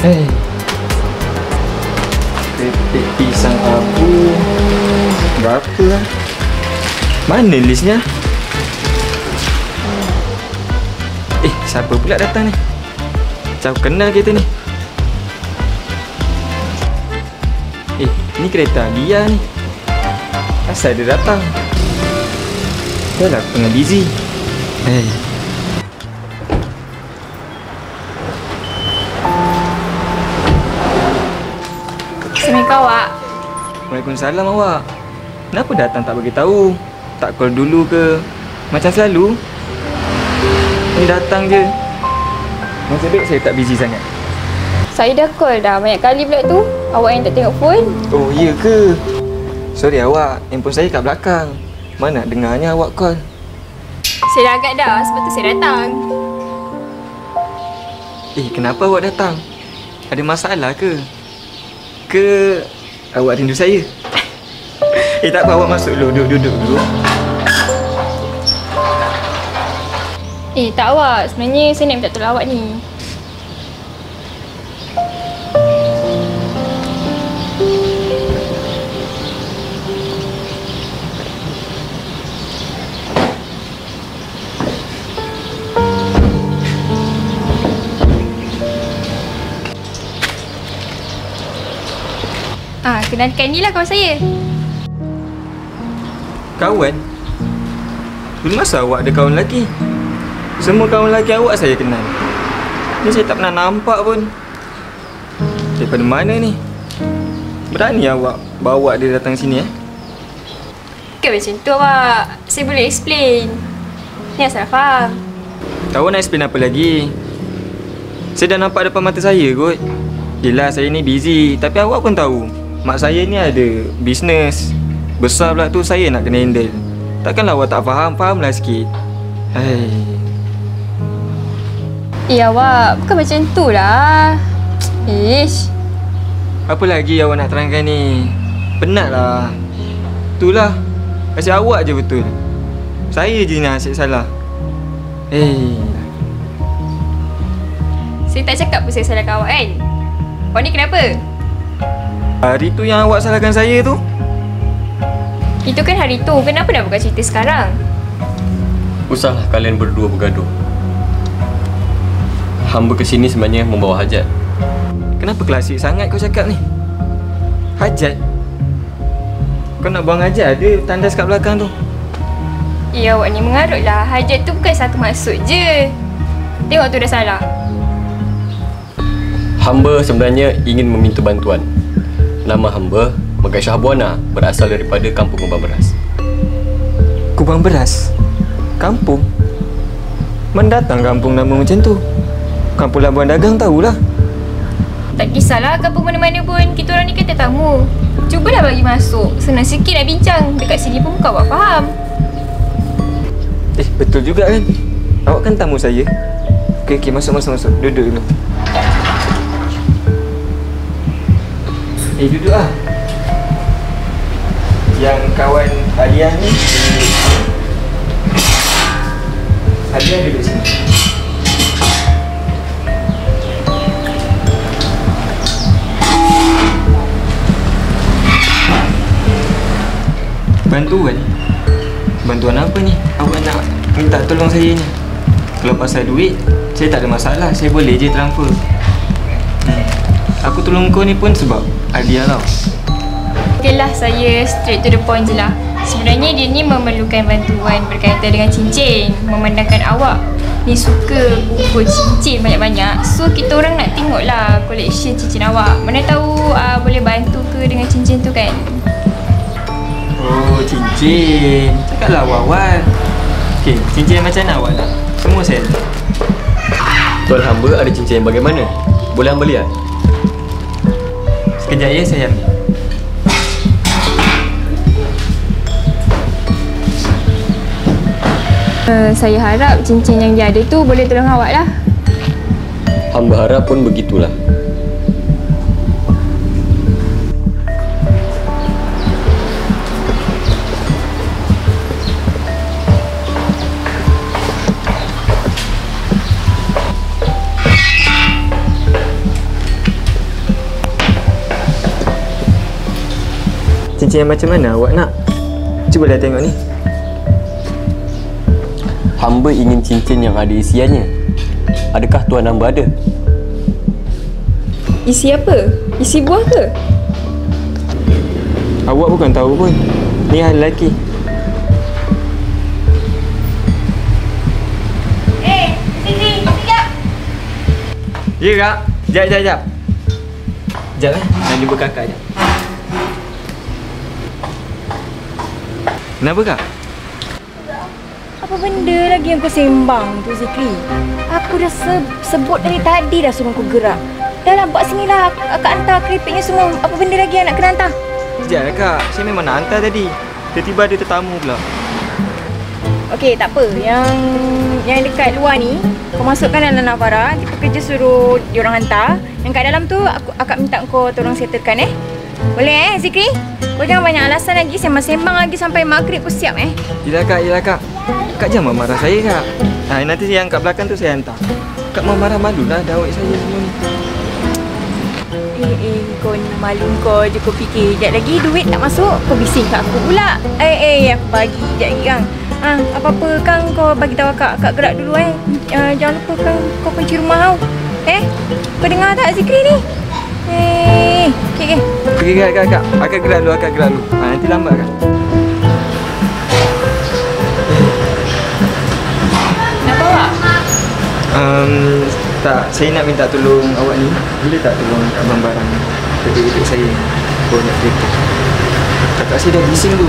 Hei. Keripik pisang abu. Berapa lah? Mana listnya? Eh, siapa pula datang ni? Macam kenal kereta ni. Eh, ni kereta dia ni. Asal dia datang? Dah lah, tengah busy. Eh, Waalaikumsalam awak. Kenapa datang tak bagi tahu? Tak call dulu ke? Macam selalu? Ni datang je. Masa duduk saya tak busy sangat. Saya dah call dah banyak kali pula tu. Awak yang tak tengok phone. Oh, iya ke? Sorry awak, handphone saya kat belakang. Mana dengarnya awak call? Saya dah agak dah sebab tu saya datang. Eh, kenapa awak datang? Ada masalah ke? Ke awak rindu saya? eh, tak apa awak masuk dulu. Duduk, duduk dulu. Eh tak awak, sebenarnya saya nak minta tolong awak ni. Ah, kenalkan ni lah kawan saya. Kawan? Dulu masa awak ada kawan lelaki? Semua kawan lelaki awak saya kenal. Ni saya tak pernah nampak pun. Daripada mana ni? Berani awak bawa dia datang sini eh? Bukan macam tu awak. Saya boleh explain. Ni asal faham. Tahu nak explain apa lagi? Saya dah nampak depan mata saya kot. Yelah saya ni busy Tapi awak pun tahu Mak saya ni ada bisnes Besar pula tu saya nak kena handle Takkanlah awak tak faham Fahamlah sikit Hai Eh awak, bukan macam tu lah. Ish. Apa lagi awak nak terangkan ni? Penat lah Itulah Kasi awak je betul Saya je nak asyik salah Hei Saya tak cakap pun saya salahkan awak kan? Awak ni kenapa? Hari tu yang awak salahkan saya tu Itu kan hari tu. Kenapa nak buka cerita sekarang? Usahlah kalian berdua bergaduh. Hamba ke sini sebenarnya membawa hajat. Kenapa klasik sangat kau cakap ni? Hajat? Kau nak buang hajat ada tandas kat belakang tu Ya awak ni mengarut lah. Hajat tu bukan satu maksud je. Tengok tu dah salah. Hamba sebenarnya ingin meminta bantuan. Nama hamba Megat Syahbuana berasal daripada Kampung Kubang Beras. Kubang beras? Kampung? Mendatang kampung nama macam tu Kampung Labuan Dagang tahulah Tak kisahlah kampung mana-mana pun. Kita orang ni kan tetamu. Cubalah bagi masuk. Senang sikit nak bincang. Dekat sini pun kau awak faham. Eh betul juga kan Awak kan tamu saya Okey okey masuk masuk masuk Duduk dulu Eh duduk lah Yang kawan Aliyah ni Aliyah duduk sini Bantuan? Bantuan apa ni? Awak nak minta tolong saya ni? Kalau pasal duit, saya tak ada masalah. Saya boleh je transfer. Hmm. Aku tolong kau ni pun sebab hadiah tau. Okey lah, saya straight to the point je lah. Sebenarnya dia ni memerlukan bantuan berkaitan dengan cincin. Memandangkan awak ni suka kumpul cincin banyak-banyak. So, kita orang nak tengok lah collection cincin awak. Mana tahu uh, boleh bantu ke dengan cincin tu kan? Oh, cincin. Cakaplah awal-awal. Okey, cincin macam mana awak nak? Semua saya. Tuan hamba ada cincin yang bagaimana? Boleh hamba lihat? Sekejap ya, saya ambil. Uh, saya harap cincin yang dia ada tu boleh tolong awak lah. Hamba harap pun begitulah. Cincin yang macam mana awak nak? Cubalah tengok ni. Hamba ingin cincin yang ada isiannya. Adakah tuan hamba ada? Isi apa? Isi buah ke? Awak bukan tahu pun. Ni hal lelaki. Eh, sini, sekejap. Ya kak. Jap, jap, jap. Jap eh. Nak jumpa kakak jap. Kenapa kak? Apa benda lagi yang kau sembang tu Zikri? Aku dah se- sebut dari tadi dah suruh kau gerak. Dah lah buat sini lah. Akak hantar keripiknya semua. Apa benda lagi yang nak kena hantar? Sekejap lah kak. Saya memang nak hantar tadi. Tiba-tiba ada tetamu pula. Okey, tak apa. Yang yang dekat luar ni, kau masukkan dalam Navara. Nanti pekerja suruh diorang hantar. Yang kat dalam tu, aku akak minta kau tolong settlekan eh. Boleh eh Zikri? Kau jangan banyak alasan lagi. Sembang-sembang lagi sampai maghrib kau siap eh. Yelah kak, yelah kak. Kak jangan marah saya kak. Ha, nanti yang kat belakang tu saya hantar. Kak mau marah malu lah dawai saya semua ni. Eh, eh, kau ni malu kau je kau fikir. Sekejap lagi duit tak masuk, kau bising kat aku pula. Eh, eh, aku bagi sekejap lagi kang. Ah, apa-apa kang kau bagi tahu akak, akak gerak dulu eh. Uh, jangan lupa kang kau kunci rumah kau. Eh, kau dengar tak Zikri ni? Eh, okey okey. Pergi kak, kak, kak. Akak gerak dulu, akak gerak dulu. Ha, nanti lambat kak. Nak bawa? Um, tak, saya nak minta tolong awak ni. Boleh tak tolong abang barang kerja-kerja saya? Kau nak kereta. Kakak saya dah bising tu.